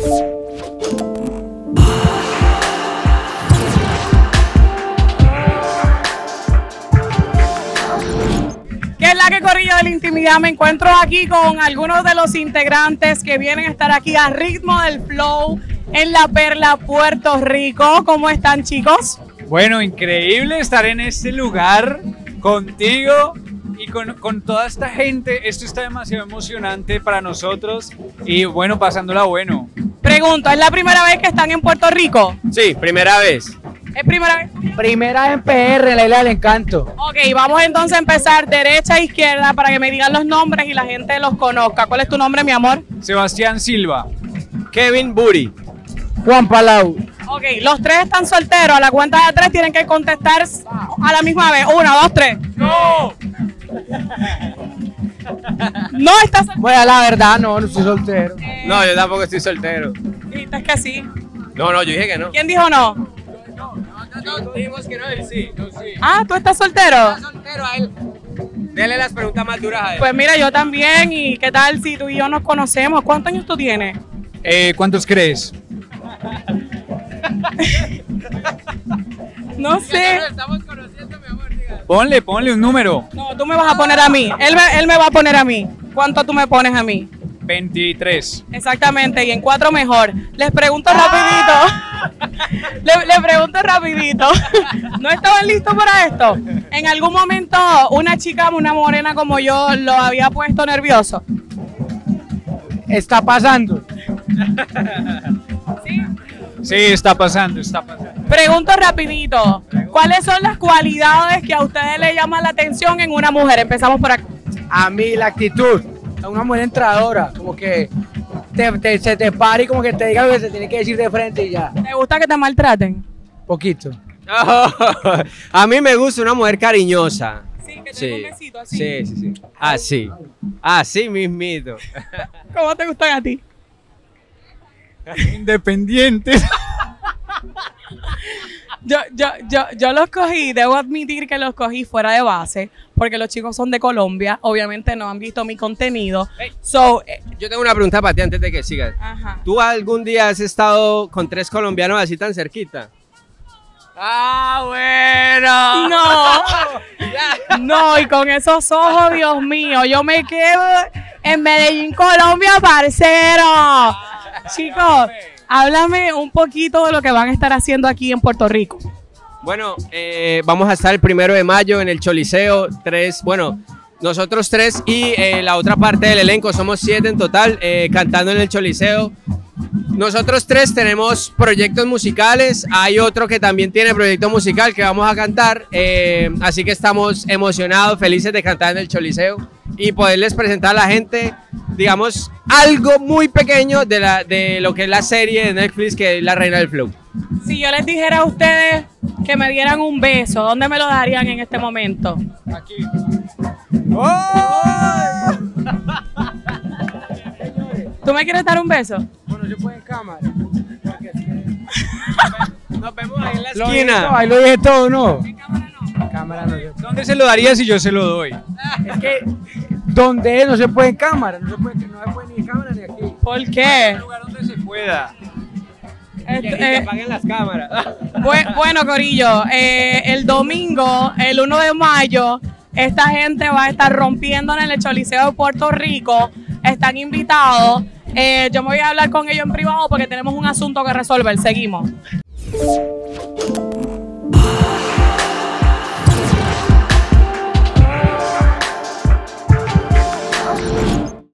¿Qué es la que corría de la intimidad? Me encuentro aquí con algunos de los integrantes que vienen a estar aquí a ritmo del flow en La Perla, Puerto Rico. ¿Cómo están, chicos? Bueno, increíble estar en este lugar contigo y con, con toda esta gente. Esto está demasiado emocionante para nosotros y bueno, pasándola bueno. Pregunto, ¿es la primera vez que están en Puerto Rico? Sí, primera vez. ¿Es primera vez? Primera en PR, la isla del encanto. Ok, vamos entonces a empezar derecha a izquierda para que me digan los nombres y la gente los conozca. ¿Cuál es tu nombre, mi amor? Sebastián Silva. Kevin Buri. Juan Palau. Ok, los tres están solteros. A la cuenta de tres tienen que contestar a la misma vez. Uno, dos, tres. ¡No! No estás soltero. Bueno, la verdad, no, no estoy soltero. No, yo tampoco estoy soltero. Dijiste que sí. No, no, yo dije que no. ¿Quién dijo no? dijimos que no, él sí. Yo sí. Ah, ¿tú estás soltero? soltero a él. Dele las preguntas más duras a él. Pues mira, yo también. ¿Y qué tal si tú y yo nos conocemos? ¿Cuántos años tú tienes? Eh, ¿Cuántos crees? No sé. estamos conociendo, mi amor. diga. Ponle, ponle un número. No, tú me vas a poner a mí. Él me, él me va a poner a mí. ¿Cuánto tú me pones a mí? 23. Exactamente, y en cuatro mejor. Les pregunto rapidito. Le, le pregunto rapidito. ¿No estaban listos para esto? ¿En algún momento una chica, una morena como yo, lo había puesto nervioso? Está pasando. Sí. Sí, está pasando, está pasando. Pregunto rapidito. ¿Cuáles son las cualidades que a ustedes le llaman la atención en una mujer? Empezamos por aquí. A mí la actitud. Una mujer entradora. Como que te, te- se te pare y como que te diga lo que se tiene que decir de frente y ya. ¿Te gusta que te maltraten? Poquito. a mí me gusta una mujer cariñosa. Sí, que te Sí. dé un besito así. Sí, sí, sí. Así. Así mismito. ¿Cómo te gustan a ti? Independientes. Yo, yo, yo, yo los cogí, debo admitir que los cogí fuera de base, porque los chicos son de Colombia, obviamente no han visto mi contenido. So, eh, Yo tengo una pregunta para ti antes de que sigas. ajá. ¿Tú algún día has estado con tres colombianos así tan cerquita? Ah, bueno. No, no, y con esos ojos, Dios mío, yo me quedo en Medellín, Colombia, parcero. Chicos, háblame un poquito de lo que van a estar haciendo aquí en Puerto Rico. Bueno, eh, vamos a estar el primero de mayo en el Choliseo. Tres, bueno, nosotros tres y eh, la otra parte del elenco, somos siete en total, eh, cantando en el Choliseo. Nosotros tres tenemos proyectos musicales, hay otro que también tiene proyecto musical que vamos a cantar, eh, así que estamos emocionados, felices de cantar en el Choliseo y poderles presentar a la gente, digamos, algo muy pequeño de, la, de lo que es la serie de Netflix que es La Reina del Flow. Si yo les dijera a ustedes que me dieran un beso, ¿dónde me lo darían en este momento? Aquí. ¿Tú me quieres dar un beso? Bueno, se puede en cámara. Nos vemos ahí en la Lo dije todo, esquina. ahí lo dije todo, ¿no? En cámara no. se- ¿Dónde se lo daría si yo se lo doy? Es que donde no se puede en cámara. No se puede, no se puede ni en cámara ni aquí. ¿Por qué? Un lugar donde se pueda. Este, Y que eh, apaguen las cámaras. bue- bueno, Corillo, eh, el domingo, el 1 de mayo, esta gente va a estar rompiendo en el Choliseo de Puerto Rico. Están invitados. Eh, yo me voy a hablar con ellos en privado porque tenemos un asunto que resolver. Seguimos.